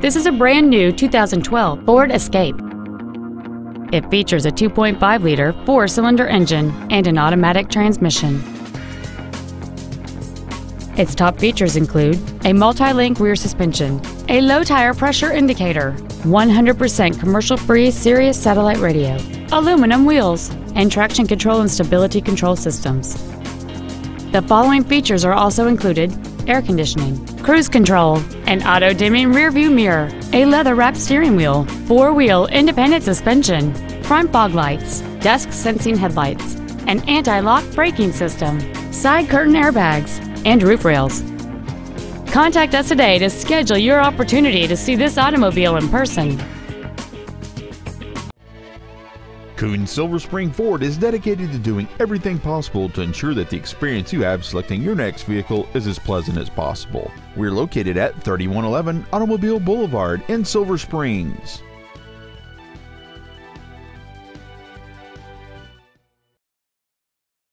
This is a brand new 2012 Ford Escape. It features a 2.5-liter four-cylinder engine and an automatic transmission. Its top features include a multi-link rear suspension, a low tire pressure indicator, 100% commercial-free Sirius satellite radio, aluminum wheels, and traction control and stability control systems. The following features are also included air conditioning, cruise control, an auto-dimming rearview mirror, a leather-wrapped steering wheel, four-wheel independent suspension, front fog lights, dusk sensing headlights, an anti-lock braking system, side curtain airbags, and roof rails. Contact us today to schedule your opportunity to see this automobile in person. Koons Silver Spring Ford is dedicated to doing everything possible to ensure that the experience you have selecting your next vehicle is as pleasant as possible. We're located at 3111 Automobile Boulevard in Silver Springs.